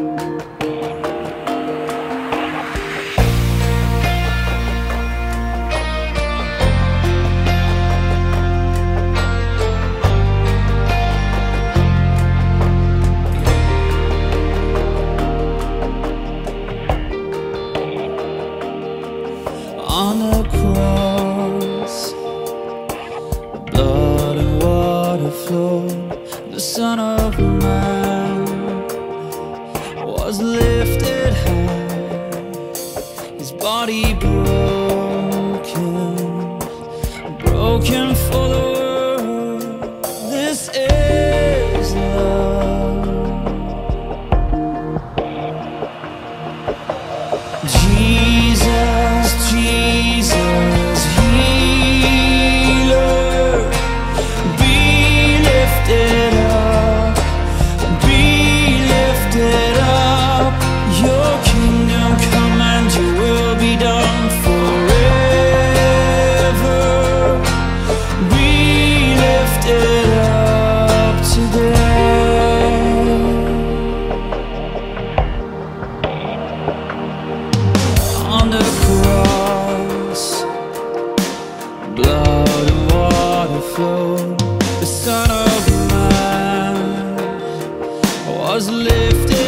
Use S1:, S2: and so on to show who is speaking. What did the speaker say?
S1: Música was lifted high, his body broken, broken was lifted.